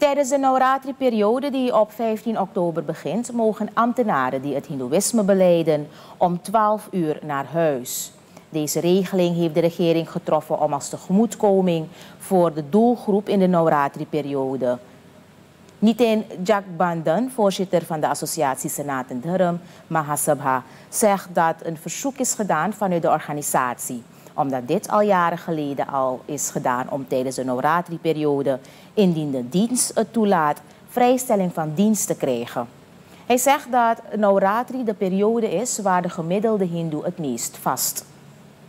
Tijdens de Navratri-periode die op 15 oktober begint, mogen ambtenaren die het Hindoeïsme beleiden om 12 uur naar huis. Deze regeling heeft de regering getroffen om als tegemoetkoming voor de doelgroep in de Navratri-periode. Nitin Jakbandan, voorzitter van de associatie Senaat en Dharm, Mahasabha, zegt dat een verzoek is gedaan vanuit de organisatie omdat dit al jaren geleden al is gedaan om tijdens de Navratri-periode, indien de dienst het toelaat, vrijstelling van dienst te krijgen. Hij zegt dat Navratri de periode is waar de gemiddelde hindoe het meest vast.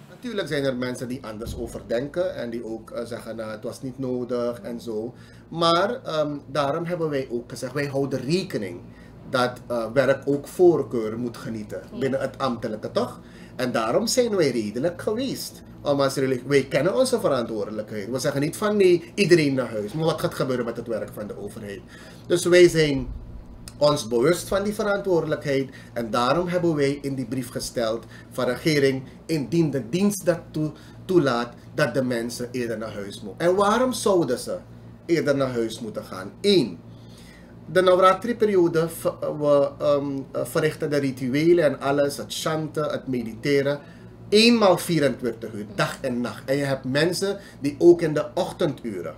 Natuurlijk zijn er mensen die anders over denken en die ook uh, zeggen nou, het was niet nodig en zo. Maar um, daarom hebben wij ook gezegd, wij houden rekening dat uh, werk ook voorkeur moet genieten binnen het ambtelijke, toch? En daarom zijn wij redelijk geweest. Om als wij kennen onze verantwoordelijkheid. We zeggen niet van nee, iedereen naar huis. Maar wat gaat gebeuren met het werk van de overheid? Dus wij zijn ons bewust van die verantwoordelijkheid. En daarom hebben wij in die brief gesteld van regering, indien de dienst dat toelaat, dat de mensen eerder naar huis moeten. En waarom zouden ze eerder naar huis moeten gaan? Eén, de Navratri-periode, we um, verrichten de rituelen en alles, het chanten, het mediteren. Eenmaal 24 uur, dag en nacht. En je hebt mensen die ook in de ochtenduren,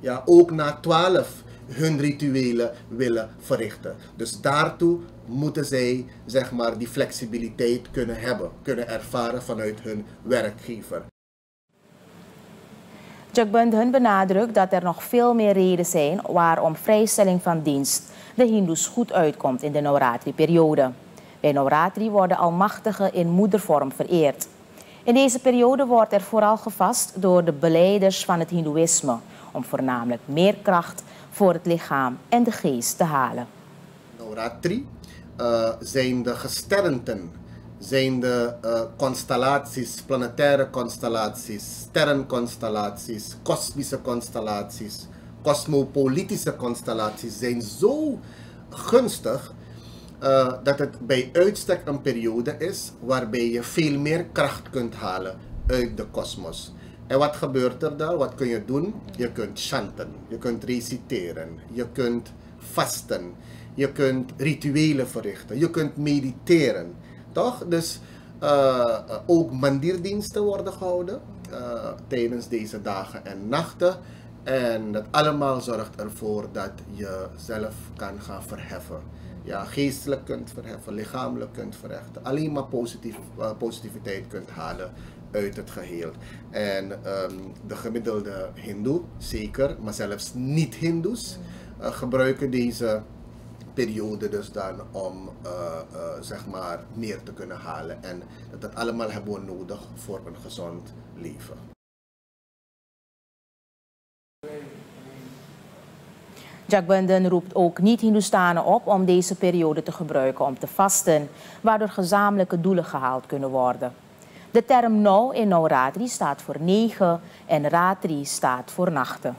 ja, ook na 12 hun rituelen willen verrichten. Dus daartoe moeten zij zeg maar, die flexibiliteit kunnen hebben, kunnen ervaren vanuit hun werkgever. Jagbandhan benadrukt dat er nog veel meer redenen zijn waarom vrijstelling van dienst de hindoes goed uitkomt in de Navratri-periode. Bij Navratri worden almachtigen in moedervorm vereerd. In deze periode wordt er vooral gevast door de beleiders van het hindoeïsme om voornamelijk meer kracht voor het lichaam en de geest te halen. Navratri uh, zijn de gesternten zijn de uh, constellaties, planetaire constellaties, sterrenconstellaties, kosmische constellaties, cosmopolitische constellaties zijn zo gunstig uh, dat het bij uitstek een periode is waarbij je veel meer kracht kunt halen uit de kosmos. En wat gebeurt er dan? Wat kun je doen? Je kunt chanten, je kunt reciteren, je kunt vasten, je kunt rituelen verrichten, je kunt mediteren. Toch? Dus uh, ook mandierdiensten worden gehouden uh, tijdens deze dagen en nachten. En dat allemaal zorgt ervoor dat je zelf kan gaan verheffen. Ja, geestelijk kunt verheffen, lichamelijk kunt verheffen. Alleen maar positief, positiviteit kunt halen uit het geheel. En um, de gemiddelde hindoe, zeker, maar zelfs niet-hindoes, gebruiken deze periode dus dan om uh, uh, zeg maar meer te kunnen halen. En dat, dat allemaal hebben we nodig voor een gezond leven. Jack Benden roept ook niet-Hindustanen op om deze periode te gebruiken om te vasten, waardoor gezamenlijke doelen gehaald kunnen worden. De term no in no ratri staat voor negen en ratri staat voor nachten.